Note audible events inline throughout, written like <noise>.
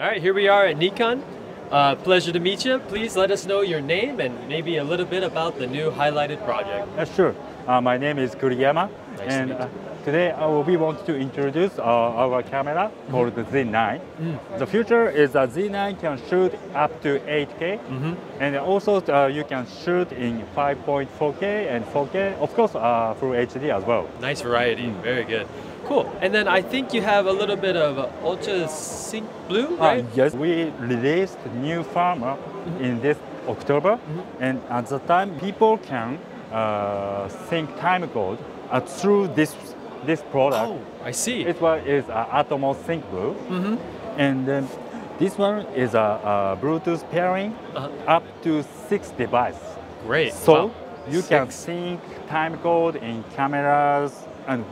All right, here we are at Nikon. Uh, pleasure to meet you. Please let us know your name and maybe a little bit about the new highlighted project. Uh, sure. Uh, my name is Kuriyama, Nice to and meet you. uh, today uh, we want to introduce uh, our camera called the Z9. The future is that Z9 can shoot up to 8K, and also uh, you can shoot in 5.4K and 4K, of course, uh, through HD as well. Nice variety. Very good. Cool. And then I think you have a little bit of uh, ultra sync blue, Uh, right? yes, we released new firmware in this October, and at the time, people can uh, sync time code uh, through this this product. Oh, I see. This one is uh, Atomos Sync Blue, Mm-hmm. and then this one is a, a Bluetooth pairing Uh-huh. up to six devices. Great. So Wow. you can sync time code in cameras and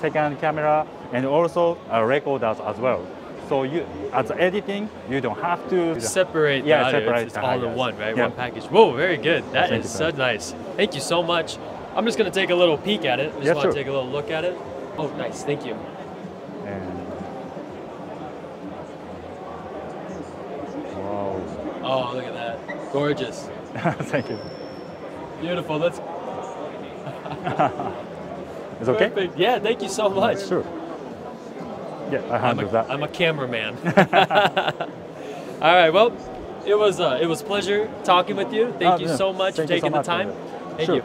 second camera, and also uh, recorders as well. So you, as editing, you don't have to separate the Yeah, audio. separate it's, it's the all in one, right? Yeah. One package. Whoa, very good. That Thank is so nice. Thank you so much. I'm just gonna take a little peek at it. Just Yeah, want sure. to take a little look at it. Oh, nice. Thank you. And wow, Oh, look at that. Gorgeous. <laughs> thank you. Beautiful. Let's. <laughs> It's okay. Perfect. Yeah. Thank you so much. Sure. Yeah, I I'm handle a, that. I'm a cameraman. <laughs> All right. Well, it was uh, it was a pleasure talking with you. Thank Ah, you yeah. so much Thank for you so taking the time. Thank Sure. you.